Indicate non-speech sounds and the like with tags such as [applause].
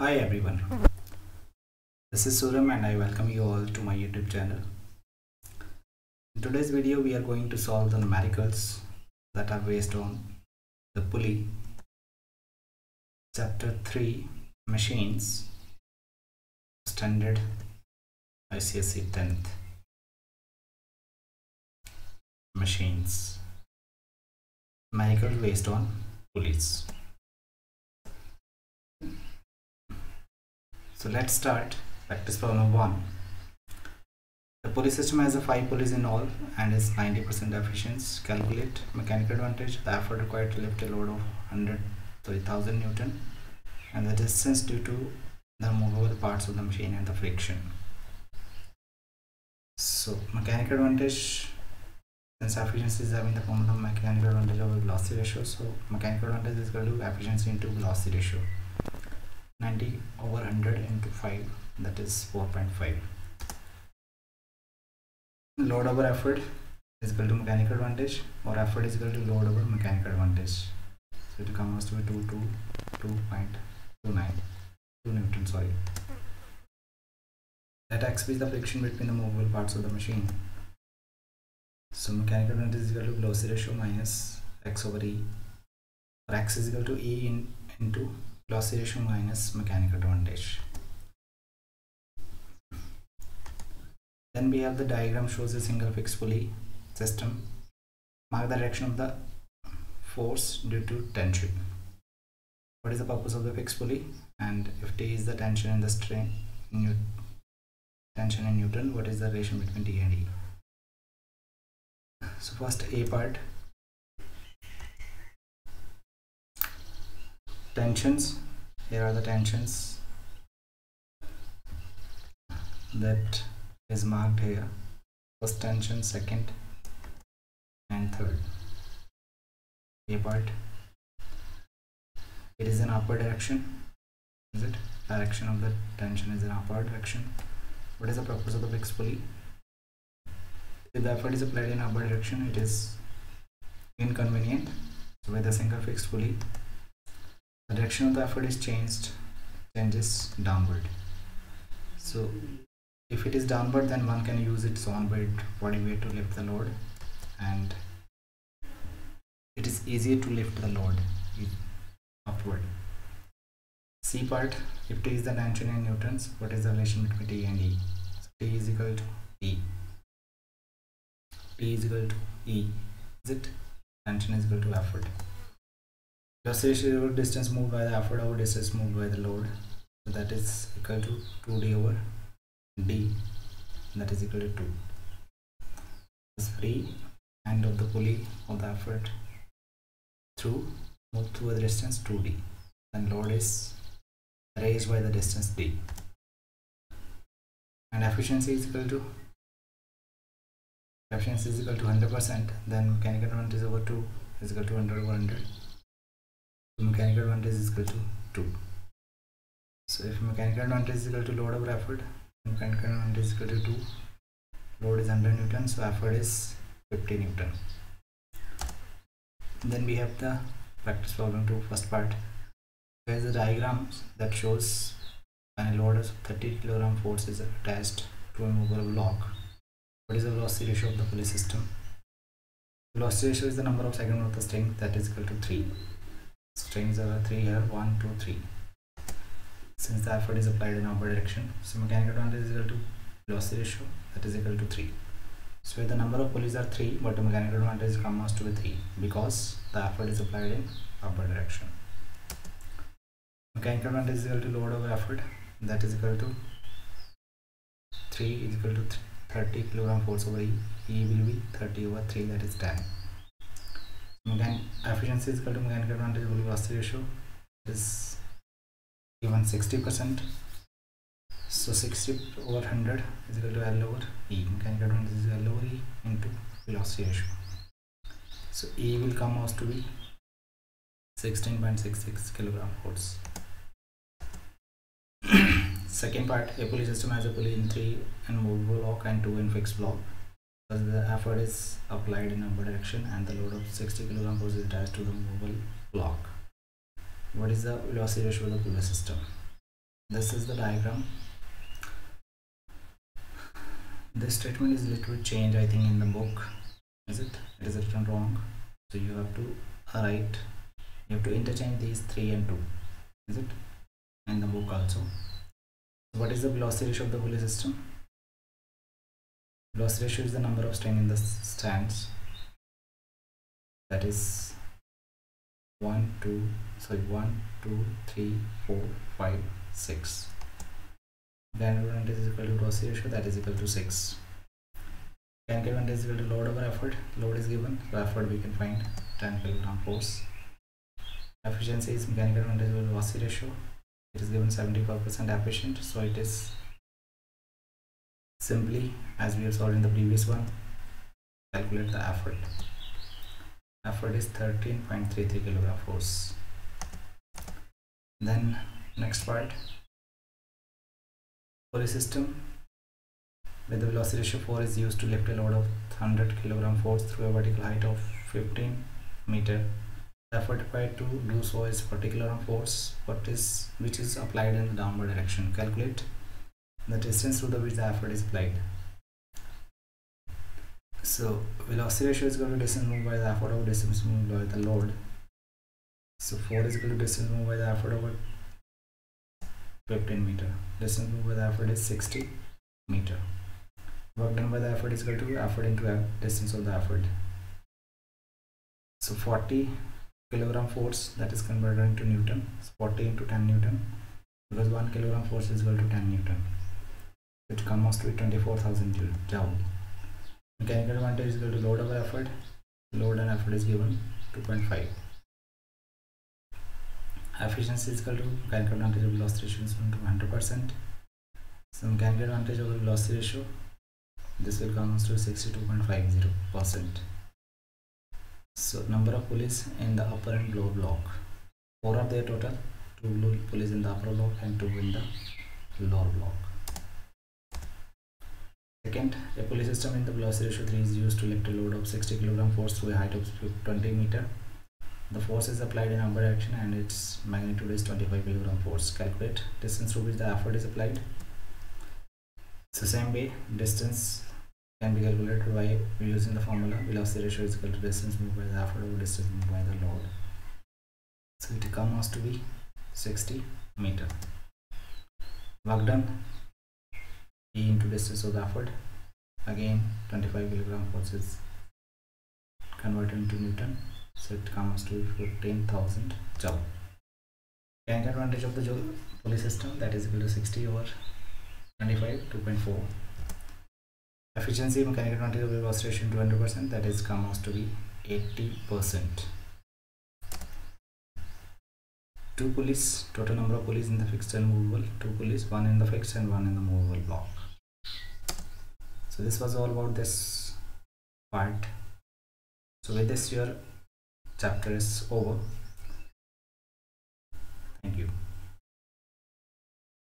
Hi everyone, this is Suram and I welcome you all to my YouTube channel. In today's video we are going to solve the numericals that are based on the pulley chapter 3 machines standard ICSE 10th machines numericals based on pulleys. So let's start practice problem 1. The pulley system has a 5 pulleys in all and is 90% efficient. Calculate mechanical advantage, the effort required to lift a load of 100 3000 Newton and the distance due to the movable parts of the machine and the friction. So mechanical advantage since efficiency is having the formula of mechanical advantage over velocity ratio so mechanical advantage is equal to efficiency into velocity ratio 90 over 100 into 5 that is 4.5 load over effort is equal to mechanical advantage or effort is equal to load over mechanical advantage. So it comes to be 2 to 2.29 2 newton sorry. Let x the friction between the movable parts of the machine. So mechanical advantage is equal to velocity ratio minus x over e. Or x is equal to e in, into velocity ratio minus mechanical advantage. Then we have the diagram shows a single fixed pulley system. Mark the direction of the force due to tension. What is the purpose of the fixed pulley? And if T is the tension and the strain, new, tension in Newton, what is the relation between T and E? So first A part tensions. Here are the tensions that is marked here. First tension second and third. A part. It is in upward direction is it? Direction of the tension is in upward direction. What is the purpose of the fixed pulley? If the effort is applied in upward direction it is inconvenient. So with a single fixed pulley the direction of the effort is changed changes downward. So if it is downward then one can use its own weight body weight to lift the load. And it is easier to lift the load upward. C part if T is the tension in newtons what is the relation between T and E? So T is equal to E. T is equal to E. Is it? Tension is equal to effort velocity over distance moved by the effort over distance moved by the load. So that is equal to 2d over d. That is equal to 2 this free. End of the pulley of the effort through move through the distance 2d and load is raised by the distance d. And efficiency is equal to efficiency is equal to 100 percent. Then mechanical advantage over 2 is equal to 100 over 100 mechanical advantage is equal to 2 so if mechanical advantage is equal to load over effort mechanical advantage is equal to 2 load is 100 newton so effort is 50 newton. Then we have the practice problem 2 first part. There is a diagram that shows when a load of 30 kilogram force is attached to a movable block what is the velocity ratio of the pulley system? Velocity ratio is the number of segments of the string that is equal to 3 strings are 3 here 1 2 3 since the effort is applied in upward direction so mechanical advantage is equal to velocity ratio that is equal to 3 so the number of pulleys are 3 but the mechanical advantage comes to be 3 because the effort is applied in upward direction. Mechanical advantage is equal to load over effort that is equal to 3 is equal to 30 kilogram force over e e will be 30 over 3 that is 10 Mechan efficiency is equal to mechanical advantage over velocity ratio is given 60 percent. So 60 over 100 is equal to L over E. Mechanical advantage is L over E into velocity ratio. So E will come out to be 16.66 kilogram force [coughs] second part a pulley system has a pulley in 3 in movable block and 2 in fixed block because the effort is applied in upward direction and the load of 60 kg force is attached to the movable block. What is the velocity ratio of the pulley system? this is the diagram. This statement is little changed I think in the book. Is it? It is written wrong. So you have to write you have to interchange these 3 and 2 is it? In the book also. What is the velocity ratio of the pulley system velocity ratio is the number of string in the strands that is 1 2 sorry 1 2 3 4 5 6 then is equal to loss ratio that is equal to 6 mechanical advantage is equal to load over effort. Load is given. So effort we can find 10 kilogram force. Efficiency is mechanical equal to velocity ratio. It is given 75 percent efficient so it is simply as we have solved in the previous one calculate the effort effort is 13.33 kilogram force. Then next part. Pulley system with the velocity ratio 4 is used to lift a load of 100 kilogram force through a vertical height of 15 meter. The effort required to do so is 40 kilogram force what is which is applied in the downward direction. Calculate the distance through the which the effort is applied so velocity ratio is equal to distance moved by the effort over distance moved by the load. So 4 is equal to distance moved by the effort over 15 meter. Distance moved by the effort is 60 meter. Work done by the effort is equal to effort into distance of the effort. So 40 kilogram force that is converted into newton. So 40 into 10 newton. Because 1 kilogram force is equal to 10 newton it comes to be 24000 joule mechanical advantage is equal to load over effort. Load and effort is given 2.5 efficiency is equal to mechanical advantage of velocity ratio is equal to 100 percent. So mechanical advantage over velocity ratio this will come to 62.50 percent. So number of pulleys in the upper and lower block. Four are there total. Two pulleys in the upper block and two in the lower block Second, a pulley system in the velocity ratio 3 is used to lift a load of 60 kg force through a height of 20 meter. The force is applied in upward direction and its magnitude is 25 kg force. Calculate distance through which the effort is applied. So same way, distance can be calculated by using the formula velocity ratio is equal to distance moved by the effort over distance moved by the load. So it comes to be 60 meter. Work done into distance of the effort again 25 kilogram force is converted into Newton. So it comes to 15,000 joule. Tank advantage of the joule pulley system that is equal to 60 over 25 2.4 efficiency mechanical advantage of the velocity ratio 200 percent that is comes to be 80 percent. Two pulleys total number of pulleys in the fixed and movable. Two pulleys one in the fixed and one in the movable block so this was all about this part. So with this your chapter is over. Thank you.